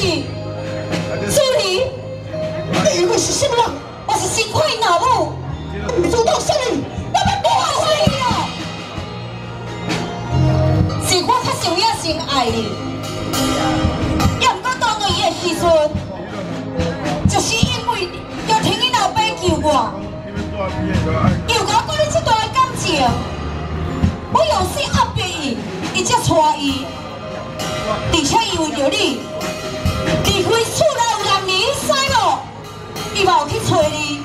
是助理，你以为是什么人？我是新快老母，你做到什么？我要多回你啊！是我较想要先爱你，也毋过当伊的时阵，就是因为要听伊老爸救我，又我过你这段感情，我用心压迫伊，伊才娶伊，而且伊为着你，离开厝内有男儿婿无，伊嘛有去找你，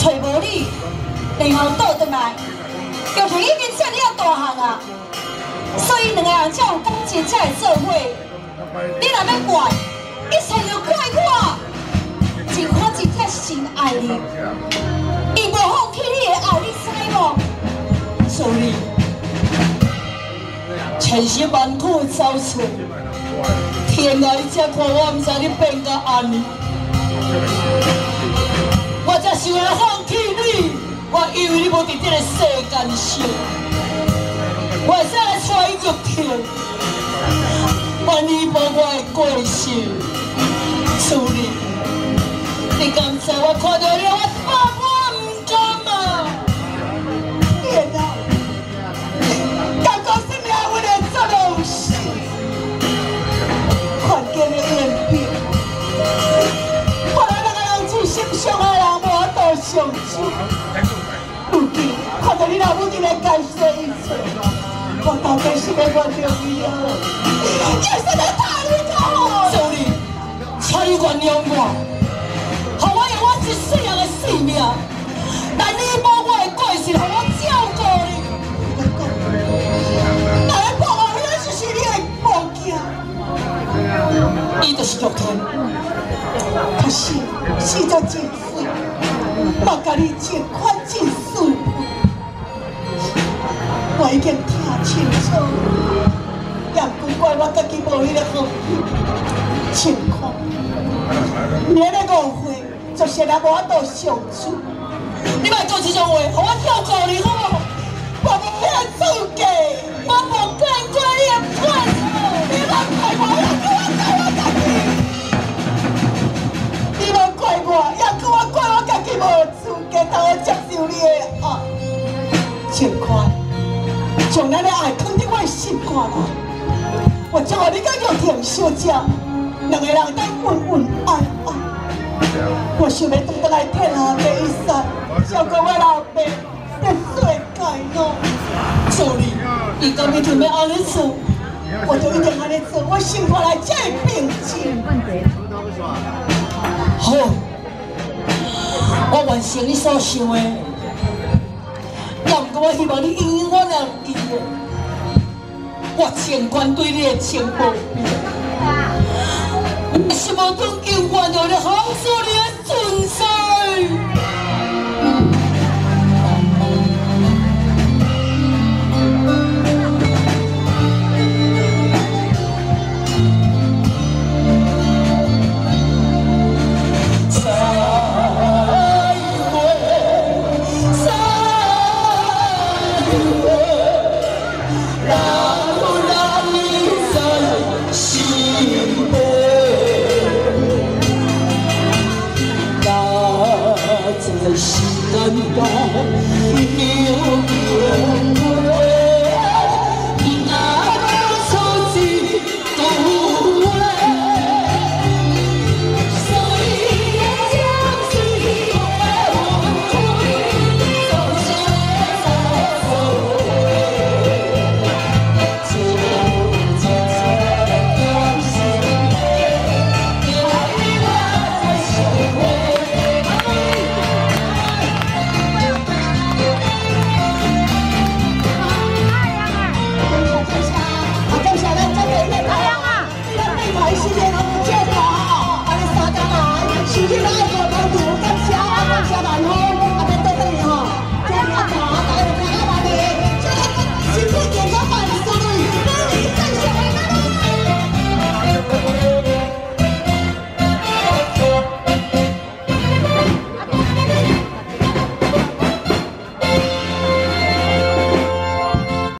找无你，然后倒转来，又是已经这了大汉啊。所以两个人才有感情才会做伙。你若要怪，一切就怪我。真我真正心爱你，伊无放弃你的爱，你知无？助理，千辛万苦走出，天来才看我，毋知你变甲安尼。我才想要放弃你，我以为你无伫这个世间上，我会使来带伊入天，万一无我的过世，助理，你敢知我看到你，我我到底是要原谅你啊？要是能打你就好。助理，请你原谅我，让我用我一世人的性命，来弥补我的过失，让我照顾你。哪会报我？那就是你的梦境。伊就是玉天，可是死咗真死，我甲你尽款尽数，我已经清楚，也不怪我家己无迄个好情况。年的误会，就是咱无法度相处。你莫做这种话，互我照顾你好无？我无遐资格，我无干过你的错，你莫怪我，也叫我怪我家己。你莫怪我，也叫我怪我家己无资格，通我接受你的爱。尽快将咱的爱藏伫我的心肝内。我祝福你甲玉婷小姐，两个人当恩恩爱爱。我想要来天下第一山，照顾我老爸的世界哦。助理，你今日准备安尼做，我就一定安尼做，我心肝内才会平静。好，我完成你所想的，但我希望你永远原谅伊的。我情愿对你的情无变，我心目中永远就有好处你心难道